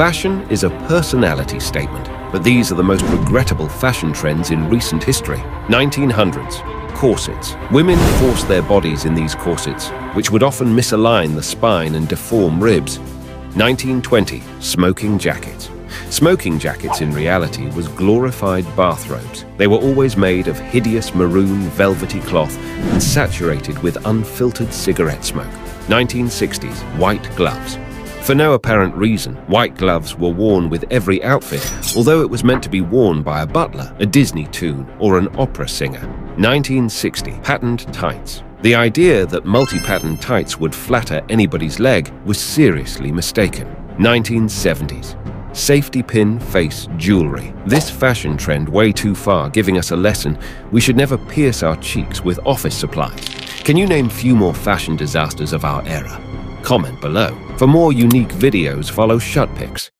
Fashion is a personality statement, but these are the most regrettable fashion trends in recent history. 1900s, corsets. Women forced their bodies in these corsets, which would often misalign the spine and deform ribs. 1920, smoking jackets. Smoking jackets, in reality, was glorified bathrobes. They were always made of hideous maroon velvety cloth and saturated with unfiltered cigarette smoke. 1960s, white gloves. For no apparent reason, white gloves were worn with every outfit, although it was meant to be worn by a butler, a Disney toon, or an opera singer. 1960, patterned tights. The idea that multi-patterned tights would flatter anybody's leg was seriously mistaken. 1970s, Safety pin face jewelry. This fashion trend way too far, giving us a lesson. We should never pierce our cheeks with office supplies. Can you name few more fashion disasters of our era? Comment below. For more unique videos, follow Shutpix.